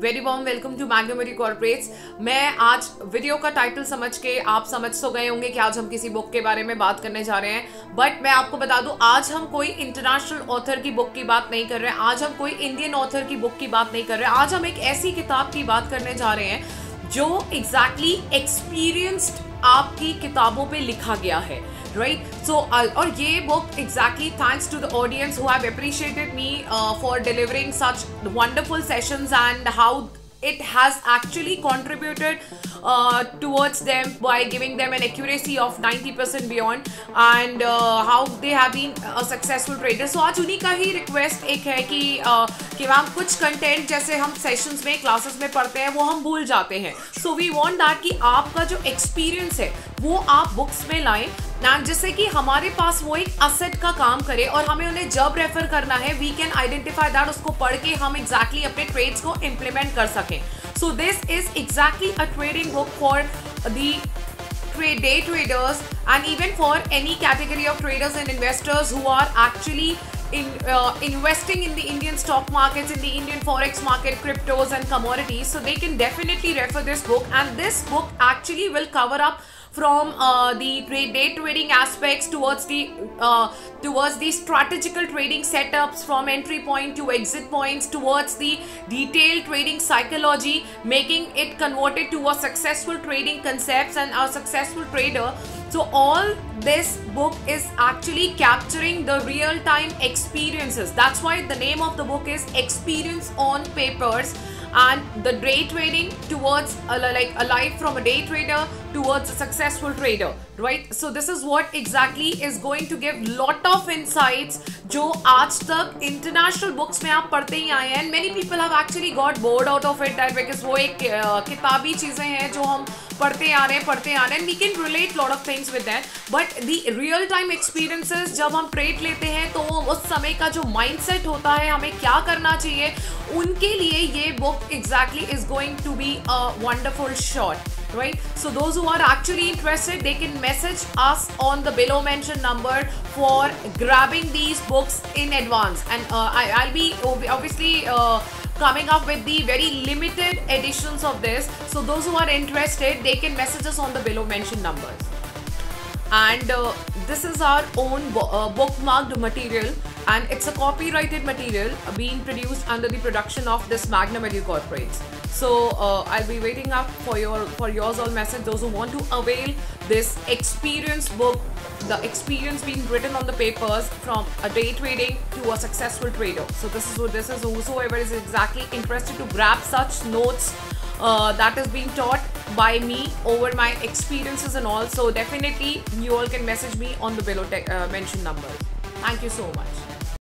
Very warm welcome to Magnamari corporates. मैं आज video का टाइटल समझ के आप समझ तो गए होंगे कि आज हम किसी बुक के बारे में बात करने जा रहे हैं। बट मैं आपको बता दूँ, आज हम कोई इंटरनेशनल ऑथर की बुक की बात नहीं कर रहे हैं। आज हम कोई इंडियन ऑथर की बुक की बात नहीं कर रहे हैं। आज हम एक ऐसी किताब की बात करने जा रहे हैं, जो एग्जैक्टली exactly एक्सपीरियंस्ड आपकी किताबों पर लिखा गया है। Right so uh, or ye book exactly thanks to the audience who have appreciated me uh, for delivering such wonderful sessions and how it has actually contributed uh, towards them by giving them an accuracy of 90% beyond and uh, how they have been a successful trader so आज उन्हीं का ही request एक है कि uh, कि ma'am कुछ content जैसे हम सेशंस में क्लासेस में पढ़ते हैं वो हम भूल जाते हैं सो वी वांट दैट कि आपका जो एक्सपीरियंस है वो आप बुक्स में लाएँ नाम जिससे कि हमारे पास वो एक असेट का काम करे और हमें उन्हें जब रेफर करना है वी कैन आइडेंटिफाई दैट उसको पढ़ के हम एग्जैक्टली exactly अपने ट्रेड्स को इम्प्लीमेंट कर सकें। So this is exactly a trading book for the day traders and even for any category of traders and investors who are actually in investing in the Indian stock market in the Indian forex market cryptos and commodities so they can definitely refer this book and this book actually will cover up from uh, the day trading aspects towards the uh, towards the strategical trading setups from entry point to exit points towards the detailed trading psychology making it converted to a successful trading concepts and a successful trader. So all this book is actually capturing the real time experiences. That's why the name of the book is experience on papers and the day trading towards a, like a life from a day trader towards a successful trader right so this is what exactly is going to give lot of insights जो आज तक international books में आप पढ़ते ही आए हैं and many people have actually got bored out of it that because वो एक uh, किताबी चीज़ें हैं जो हम पढ़ते आ रहे हैं, पढ़ते आ रहे हैं we can relate lot of things with that but the real time experiences जब हम ट्रेड लेते हैं तो उस समय का जो माइंडसेट होता है, हमें क्या करना चाहिए, उनके लिए ये book exactly is going to be a wonderful shot right so those who are actually interested they can message us on the below mentioned number for grabbing these books in advance and I I be obviously coming up with the very limited editions of this. So those who are interested, they can message us on the below mentioned numbers. And uh, this is our own bo uh, bookmarked material and it's a copyrighted material being produced under the production of this Magnum Edu Corporates. So uh, I'll be waiting up for your for yours all message those who want to avail this experience book the experience being written on the papers from a day trading to a successful trader. So this is what this is whosoever is exactly interested to grab such notes uh, that is being taught by me over my experiences and all. So definitely you all can message me on the below uh, mentioned numbers. Thank you so much.